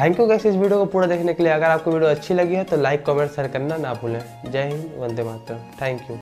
thank you guys इस video को पूरा देखने के लिए। अगर आपको वीडियो अच्छी लगी है तो लाइक कमेंट शेयर करना ना भूलें। जय हिंद, वंदे मातरम। Thank you